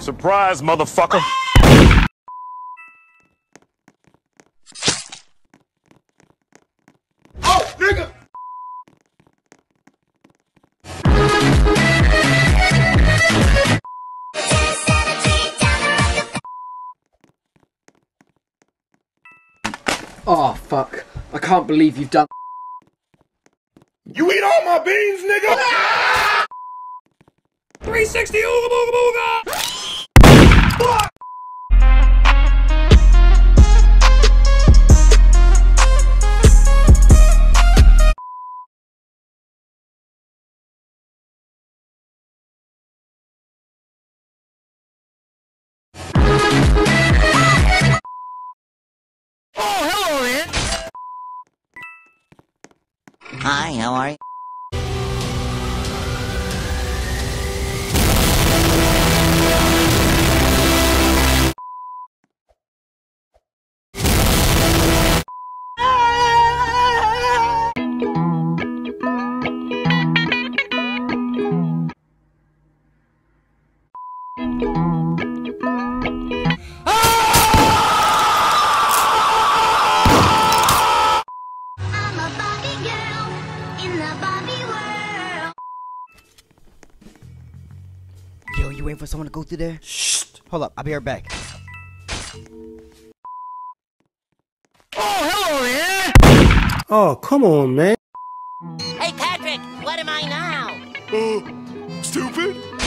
Surprise, motherfucker! Oh, nigga! Oh, fuck. I can't believe you've done. You eat all my beans, nigga! 360 ooga booga booga! Oh, Fuck! Hi, how are you? Yo, you waiting for someone to go through there? Shh. Hold up, I'll be right back. Oh, hello there! Oh, come on, man. Hey, Patrick, what am I now? Uh, stupid?